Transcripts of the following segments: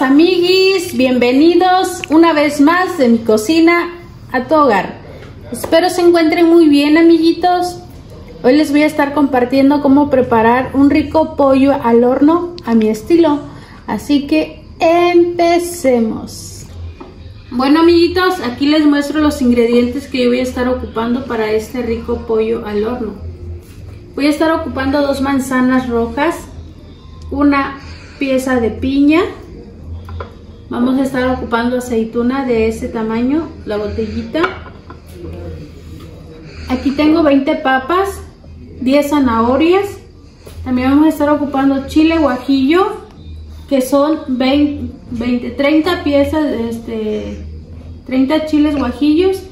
Amiguis, bienvenidos una vez más de mi cocina a tu hogar. Espero se encuentren muy bien amiguitos. Hoy les voy a estar compartiendo cómo preparar un rico pollo al horno a mi estilo. Así que empecemos. Bueno amiguitos, aquí les muestro los ingredientes que yo voy a estar ocupando para este rico pollo al horno. Voy a estar ocupando dos manzanas rojas, una pieza de piña, Vamos a estar ocupando aceituna de ese tamaño, la botellita. Aquí tengo 20 papas, 10 zanahorias. También vamos a estar ocupando chile guajillo, que son 20, 30 piezas, este, 30 chiles guajillos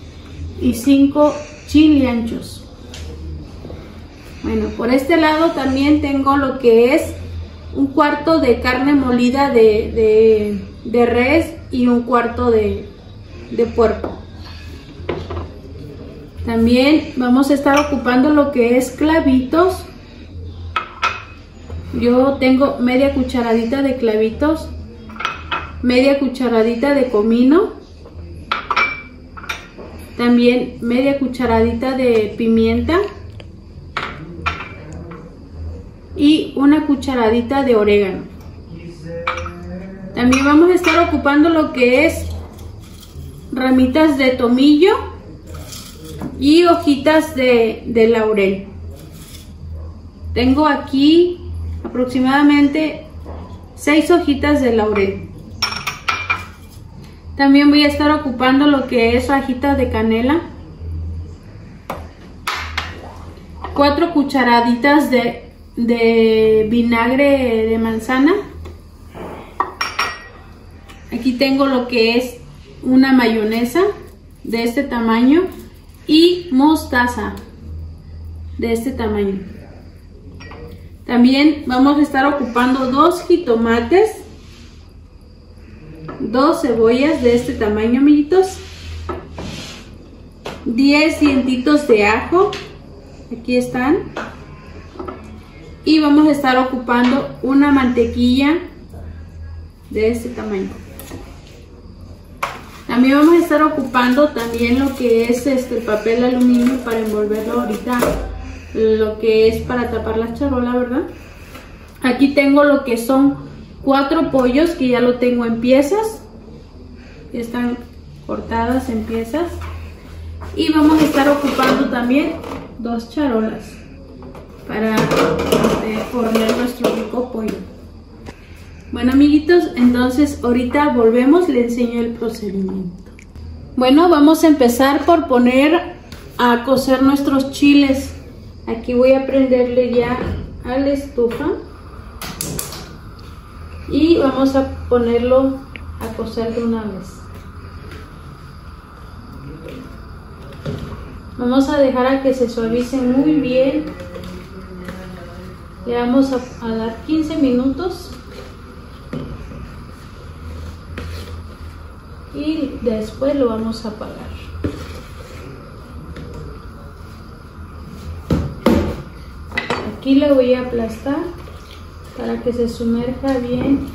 y 5 chile anchos. Bueno, por este lado también tengo lo que es un cuarto de carne molida de res y un cuarto de, de puerco. También vamos a estar ocupando lo que es clavitos. Yo tengo media cucharadita de clavitos, media cucharadita de comino, también media cucharadita de pimienta y una cucharadita de orégano. También vamos a estar ocupando lo que es ramitas de tomillo y hojitas de, laurel. Tengo aquí aproximadamente 6 hojitas de laurel. También voy a estar ocupando lo que es hojitas de canela. 4 cucharaditas de, de vinagre de manzana. Aquí tengo lo que es una mayonesa de este tamaño y mostaza de este tamaño. También vamos a estar ocupando dos jitomates, dos cebollas de este tamaño, amiguitos, 10 dientitos de ajo, aquí están, y vamos a estar ocupando una mantequilla de este tamaño. También vamos a estar ocupando también lo que es este papel aluminio para envolverlo ahorita, lo que es para tapar la charola, ¿verdad? Aquí tengo lo que son cuatro pollos que ya lo tengo en piezas, están cortadas en piezas. Y vamos a estar ocupando también dos charolas para este, hornear nuestro rico pollo. Bueno amiguitos, entonces ahorita volvemos, le enseño el procedimiento. Bueno, vamos a empezar por poner a cocer nuestros chiles. Aquí voy a prenderle ya a la estufa. Y vamos a ponerlo a cocer de una vez. Vamos a dejar a que se suavice muy bien. Le vamos a, a dar 15 minutos. Y después lo vamos a apagar. Aquí le voy a aplastar para que se sumerja bien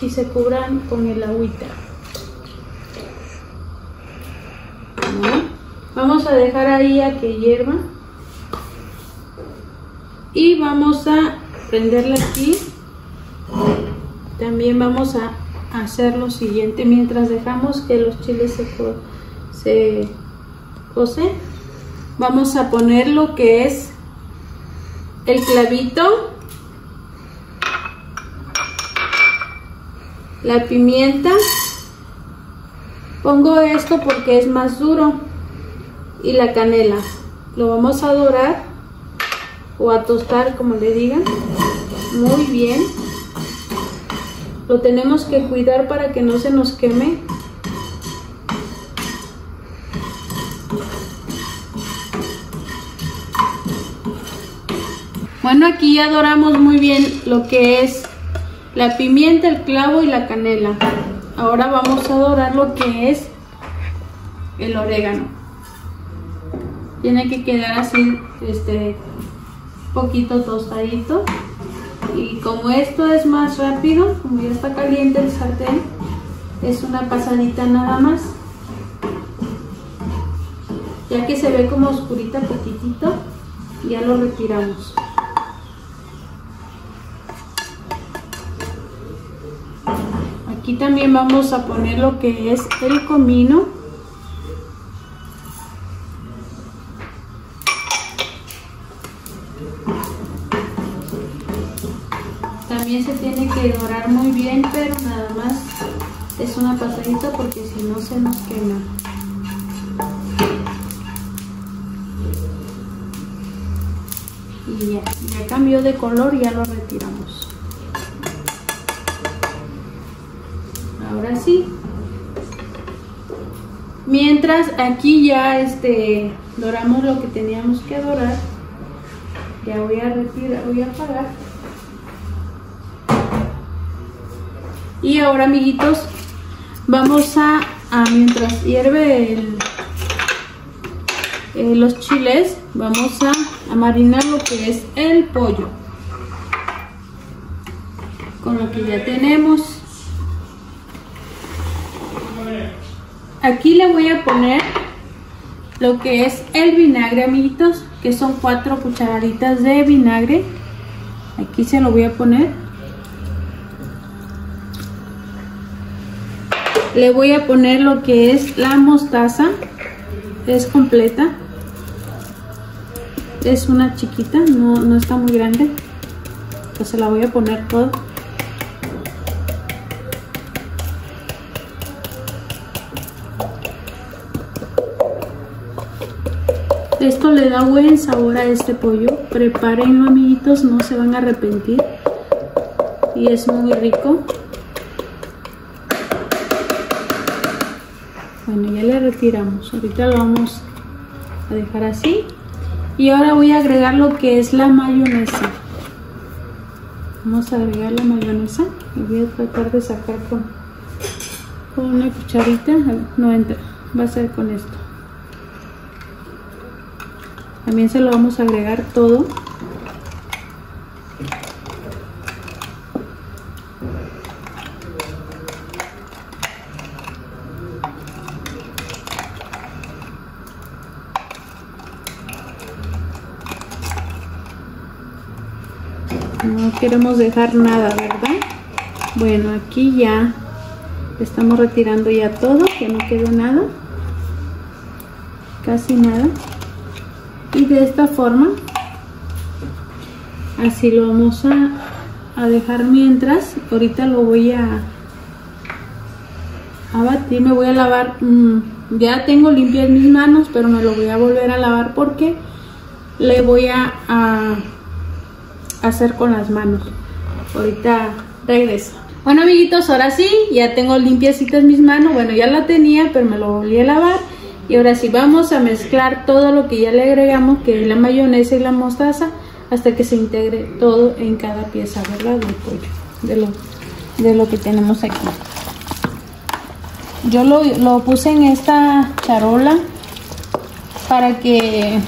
y se cubran con el agüita. Vamos a dejar ahí a que hierva y vamos a prenderla aquí. También vamos a hacer lo siguiente. Mientras dejamos que los chiles se, se cocen vamos a poner lo que es el clavito la pimienta. Pongo esto porque es más duro. Y la canela. Lo vamos a dorar o a tostar como le digan. Muy bien lo tenemos que cuidar para que no se nos queme. Bueno, aquí ya doramos muy bien lo que es la pimienta, el clavo y la canela. Ahora vamos a dorar lo que es el orégano. Tiene que quedar así, este, poquito tostadito. Y como esto es más rápido, como ya está caliente el sartén, es una pasadita nada más. Ya que se ve como oscurita poquitito, ya lo retiramos. Aquí también vamos a poner lo que es el comino. También se tiene que dorar muy bien, pero nada más es una pasadita porque si no se nos quema. Y ya, ya cambió de color ya lo retiramos. Ahora sí. Mientras aquí ya este doramos lo que teníamos que dorar. Ya voy a retirar, voy a apagar. Y ahora amiguitos, vamos a, mientras hierve eh, los chiles, vamos a, a marinar lo que es el pollo. Con lo que ya tenemos. Aquí le voy a poner lo que es el vinagre, amiguitos, que son cuatro cucharaditas de vinagre. Aquí se lo voy a poner. Le voy a poner lo que es la mostaza. Es completa. Es una chiquita, no, no está muy grande. Pues se la voy a poner todo. Esto le da buen sabor a este pollo. Prepárenlo amiguitos, no se van a arrepentir. Y es muy rico. Bueno ya le retiramos. Ahorita lo vamos a dejar así. Y ahora voy a agregar lo que es la mayonesa. Vamos a agregar la mayonesa. Voy a tratar de sacar con, con una cucharita. No entra. Va a ser con esto. También se lo vamos a agregar todo queremos dejar nada verdad bueno aquí ya estamos retirando ya todo que no quedó nada casi nada. Y de esta forma así lo vamos a, a dejar mientras. Ahorita lo voy a a batir me voy a lavar mm, ya tengo limpias mis manos pero me lo voy a volver a lavar porque le voy a hacer con las manos. Ahorita regreso. Bueno amiguitos, ahora sí, ya tengo limpiecitas mis manos. Bueno, ya la tenía, pero me lo volví a lavar. Y ahora sí, vamos a mezclar todo lo que ya le agregamos, que es la mayonesa y la mostaza, hasta que se integre todo en cada pieza, ¿verdad? Del pollo, de lo, de lo que tenemos aquí. Yo lo, lo puse en esta charola para que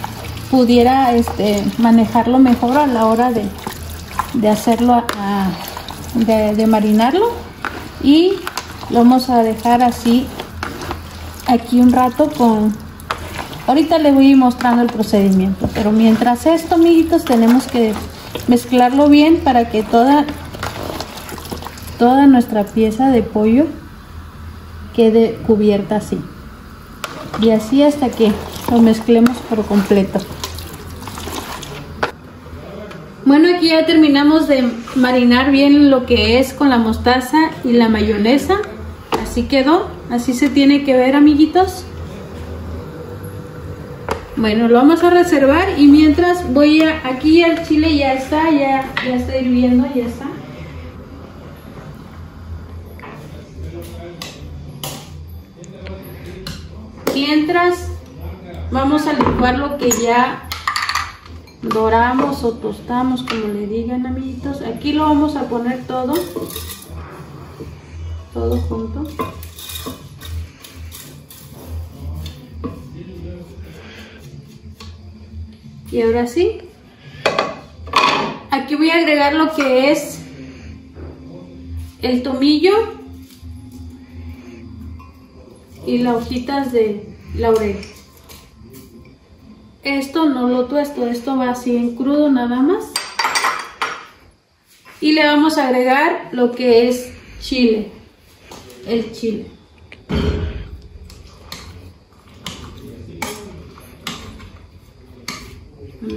pudiera este, manejarlo mejor a la hora de, hacerlo, de, marinarlo. Y lo vamos a dejar así aquí un rato con... Ahorita les voy a ir mostrando el procedimiento, pero mientras esto, amiguitos, tenemos que mezclarlo bien para que toda, toda nuestra pieza de pollo quede cubierta así. Y así hasta que lo mezclemos por completo. Bueno, aquí ya terminamos de marinar bien lo que es con la mostaza y la mayonesa. Así quedó, así se tiene que ver, amiguitos. Bueno, lo vamos a reservar y mientras voy a... Aquí el chile ya está, ya, ya está hirviendo, ya está. Mientras vamos a licuar lo que ya doramos o tostamos como le digan amiguitos. Aquí lo vamos a poner todo. Todo junto. Y ahora sí. Aquí voy a agregar lo que es el tomillo y las hojitas de laurel. Esto no lo tuesto, esto va así en crudo nada más. Y le vamos a agregar lo que es chile, el chile.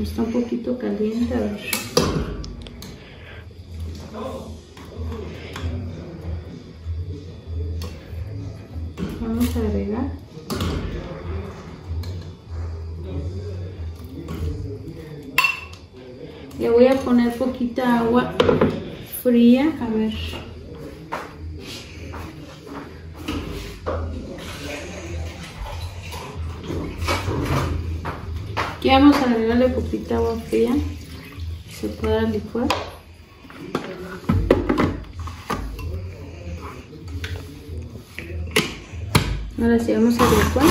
Está un poquito caliente, a ver. Agua fría, a ver. Aquí vamos a agregarle poquita agua fría, se pueda licuar. Ahora sí vamos a licuar.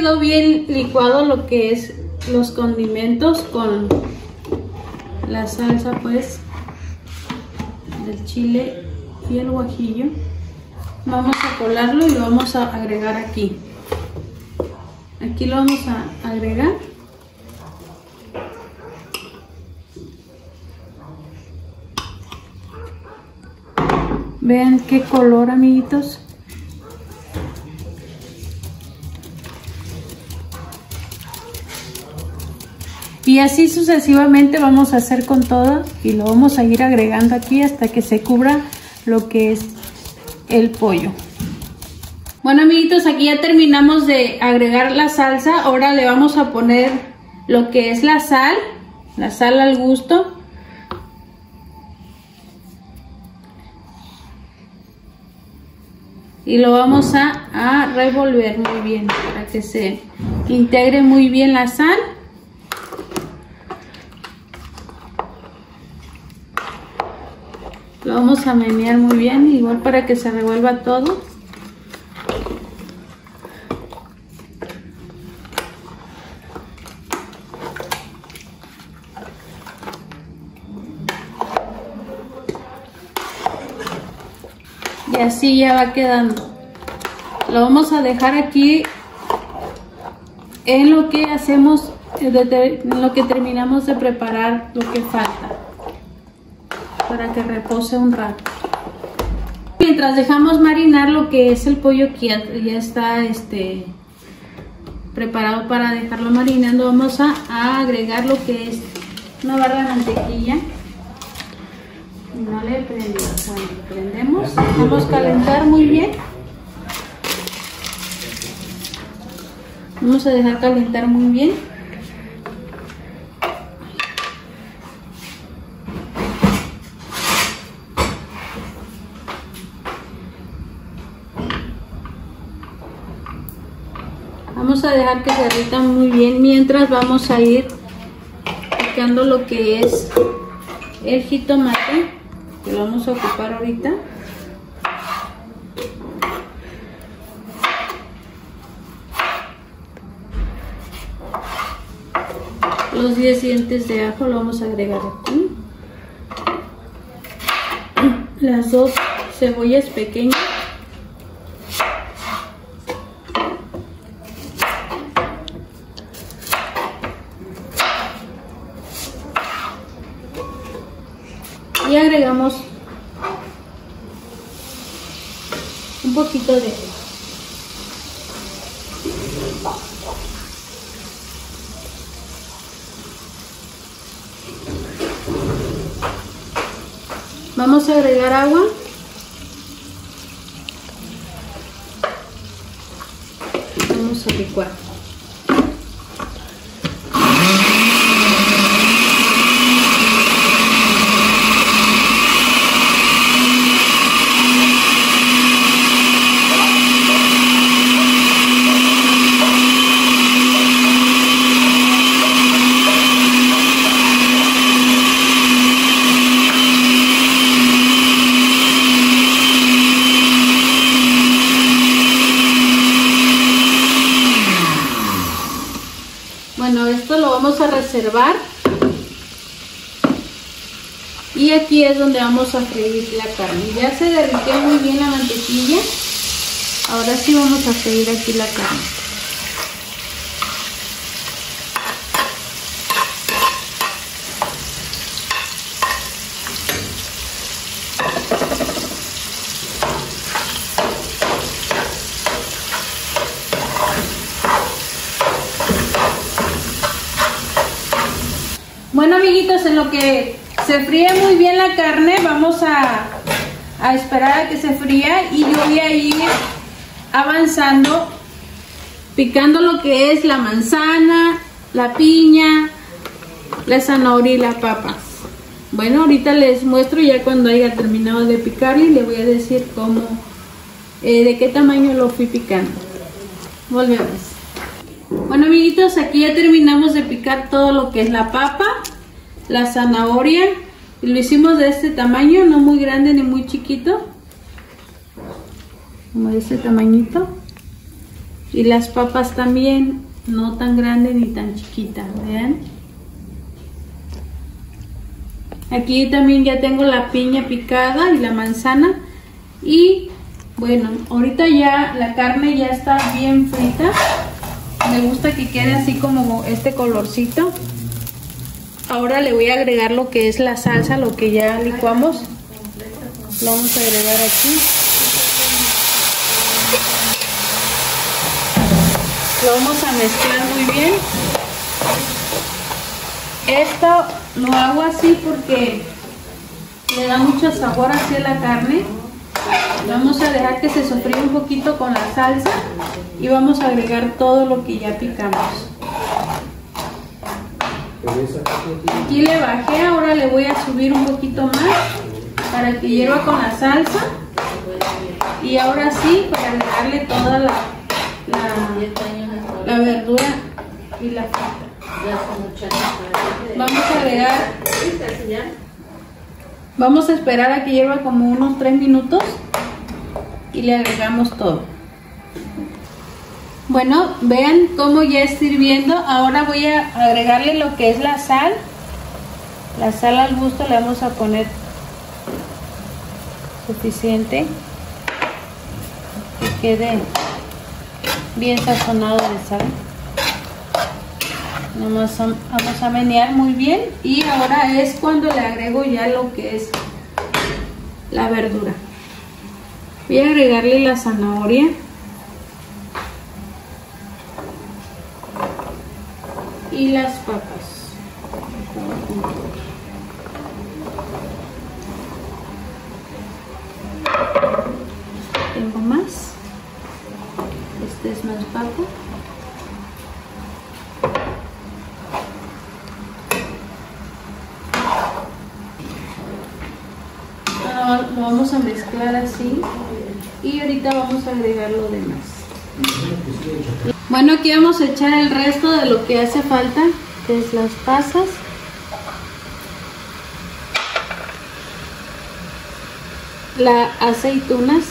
Quedó bien licuado lo que es los condimentos con la salsa pues del chile y el guajillo. Vamos a colarlo y lo vamos a agregar aquí. Aquí lo vamos a agregar. Vean qué color amiguitos y así sucesivamente vamos a hacer con todo y lo vamos a ir agregando aquí hasta que se cubra lo que es el pollo. Bueno amiguitos aquí ya terminamos de agregar la salsa. Ahora le vamos a poner lo que es la sal la sal al gusto. Y lo vamos a, a revolver muy bien para que se integre muy bien la sal vamos a menear muy bien, igual para que se revuelva todo. Y así ya va quedando. Lo vamos a dejar aquí en lo que hacemos, en lo que terminamos de preparar lo que falta para que repose un rato. Mientras dejamos marinar lo que es el pollo que ya, está este, preparado para dejarlo marinando, vamos a, agregar lo que es una barra de mantequilla. No le prendemos, prendemos, vamos a calentar muy bien. Vamos a dejar calentar muy bien. Vamos a dejar que se derrita muy bien mientras vamos a ir picando lo que es el jitomate que lo vamos a ocupar ahorita. Los 10 dientes de ajo lo vamos a agregar aquí. Las dos cebollas pequeñas. y agregamos un poquito de agua. Vamos a agregar agua. Vamos a licuar. Y aquí es donde vamos a freír la carne. Ya se derritió muy bien la mantequilla. Ahora sí vamos a freír aquí la carne. Bueno amiguitos, en lo que se fríe muy bien la carne, vamos a, a esperar a que se fría y yo voy a ir avanzando, picando lo que es la manzana, la piña, la zanahoria y la papa. Bueno, ahorita les muestro ya cuando haya terminado de picar y le voy a decir cómo, eh, de qué tamaño lo fui picando. Volvemos. Bueno amiguitos, aquí ya terminamos de picar todo lo que es la papa, la zanahoria. Y lo hicimos de este tamaño, no muy grande ni muy chiquito. Como de este tamañito. Y las papas también, no tan grande ni tan chiquita, vean. Aquí también ya tengo la piña picada y la manzana. Y bueno, ahorita ya la carne ya está bien frita me gusta que quede así como este colorcito ahora le voy a agregar lo que es la salsa lo que ya licuamos. Lo vamos a agregar aquí. Lo vamos a mezclar muy bien. Esto lo hago así porque le da mucho sabor así a la carne. Vamos a dejar que se sofríe un poquito con la salsa y vamos a agregar todo lo que ya picamos. Aquí le bajé, ahora le voy a subir un poquito más para que hierva con la salsa. Y ahora sí, para agregarle toda la, la, verdura y la fruta. Vamos a agregar Vamos a esperar a que hierva como unos 3 minutos y le agregamos todo. Bueno, vean cómo ya está hirviendo. Ahora voy a agregarle lo que es la sal. La sal al gusto le vamos a poner suficiente. Que quede bien sazonado de sal. Vamos a, vamos a menear muy bien y ahora es cuando le agrego ya lo que es la verdura. Voy a agregarle la zanahoria. Y las papas. Tengo más. Este es más bajo. lo vamos a mezclar así y ahorita vamos a agregar lo demás bueno aquí vamos a echar el resto de lo que hace falta que es las pasas. Las aceitunas.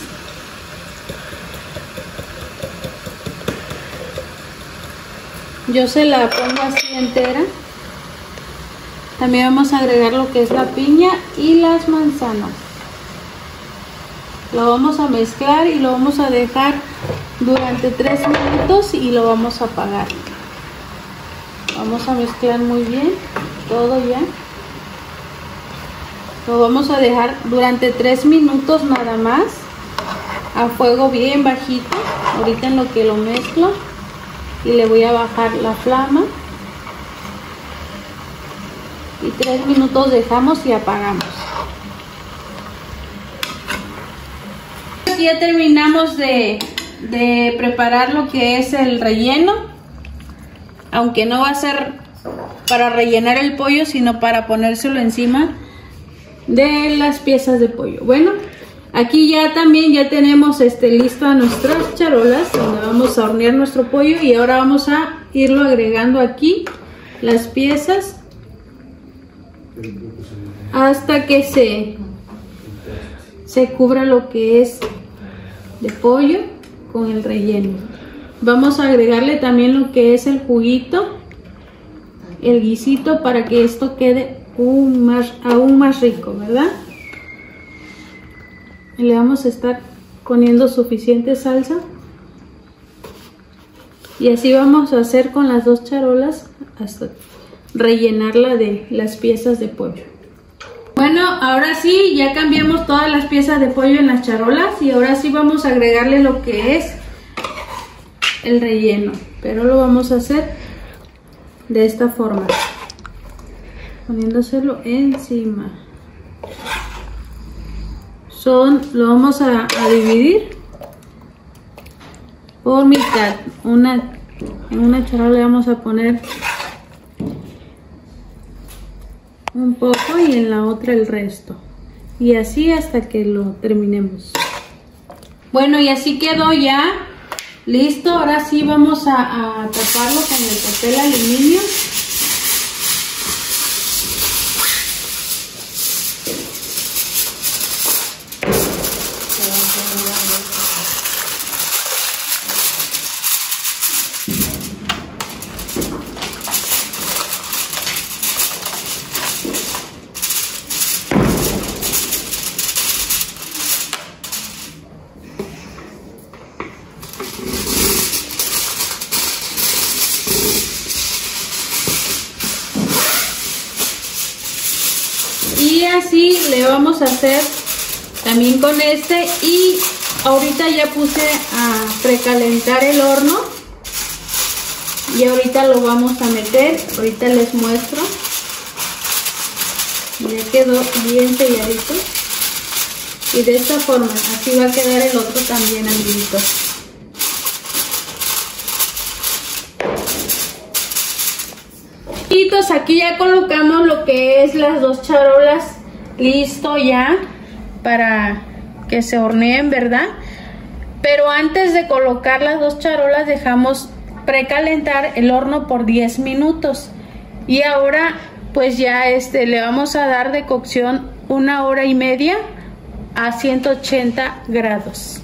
Yo se la pongo así entera. También vamos a agregar lo que es la piña y las manzanas. Lo vamos a mezclar y lo vamos a dejar durante 3 minutos y lo vamos a apagar. Vamos a mezclar muy bien todo ya. Lo vamos a dejar durante 3 minutos nada más a fuego bien bajito ahorita en lo que lo mezclo y le voy a bajar la flama. Y 3 minutos dejamos y apagamos. Ya terminamos de, de preparar lo que es el relleno. Aunque no va a ser para rellenar el pollo, sino para ponérselo encima de las piezas de pollo. Bueno, aquí ya también ya tenemos este listo nuestras charolas donde vamos a hornear nuestro pollo y ahora vamos a irlo agregando aquí las piezas hasta que se se cubra lo que es de pollo con el relleno. Vamos a agregarle también lo que es el juguito el guisito para que esto quede aún más, aún más rico verdad le vamos a estar poniendo suficiente salsa. Y así vamos a hacer con las dos charolas hasta rellenarla de las piezas de pollo bueno, ahora sí, ya cambiamos todas las piezas de pollo en las charolas y ahora sí vamos a agregarle lo que es el relleno. Pero lo vamos a hacer de esta forma, poniéndoselo encima. Son, lo vamos a, dividir por mitad. Una, en una charola le vamos a poner un poco y en la otra el resto. Y así hasta que lo terminemos. Bueno y así quedó ya. Listo ahora sí vamos a, taparlo con el papel aluminio y así le hacer también con este y ahorita ya puse a precalentar el horno. Y ahorita lo vamos a meter ahorita les muestro. Ya quedó bien selladito y de esta forma así va a quedar el otro también amiguitos aquí ya colocamos lo que es las dos charolas listo ya para que se horneen, ¿verdad? Pero antes de colocar las dos charolas dejamos precalentar el horno por 10 minutos. Y ahora pues ya este le vamos a dar de cocción una hora y media a 180 grados.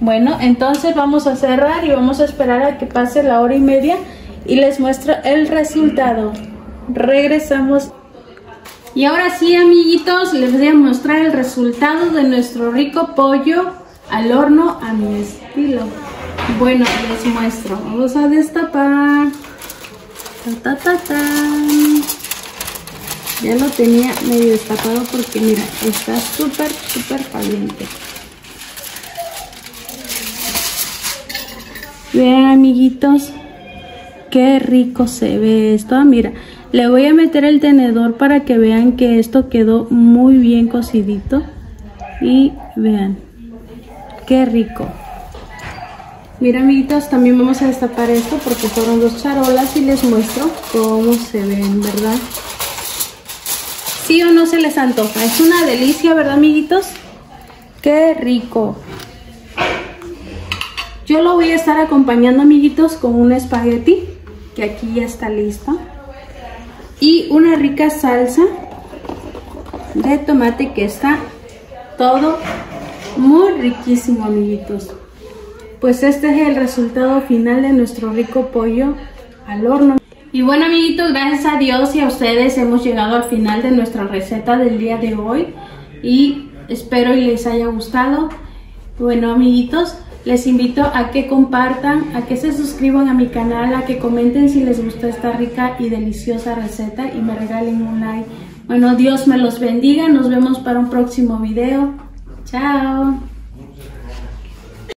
Bueno, entonces vamos a cerrar y vamos a esperar a que pase la hora y media y les muestro el resultado regresamos. Y ahora sí, amiguitos, les voy a mostrar el resultado de nuestro rico pollo al horno a mi estilo. Bueno, les muestro. Vamos a destapar. Ta, ta, ta, ya lo tenía medio destapado porque mira, está súper, súper caliente. Vean, amiguitos, qué rico se ve esto. Mira, le voy a meter el tenedor para que vean que esto quedó muy bien cocidito. Y vean, qué rico. Mira amiguitos, también vamos a destapar esto porque fueron dos charolas y les muestro cómo se ven, ¿verdad? ¿Sí o no se les antoja? Es una delicia, ¿verdad amiguitos? ¡Qué rico! Yo lo voy a estar acompañando amiguitos con un espagueti que aquí ya está listo y una rica salsa de tomate que está todo muy riquísimo amiguitos. Pues este es el resultado final de nuestro rico pollo al horno. Y bueno amiguitos gracias a Dios y a ustedes hemos llegado al final de nuestra receta del día de hoy y espero y les haya gustado. Bueno amiguitos les invito a que compartan, a que se suscriban a mi canal, a que comenten si les gustó esta rica y deliciosa receta y me regalen un like. Bueno, Dios me los bendiga. Nos vemos para un próximo video. Chao.